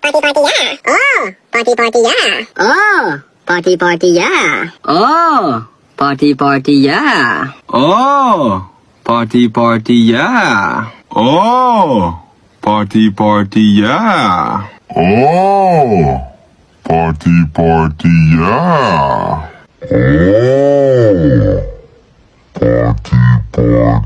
party party yeah. Oh, party party yeah. Oh, party party yeah. Oh, party party yeah. Oh, party party yeah. Oh, party party yeah. Oh, party party. Oh,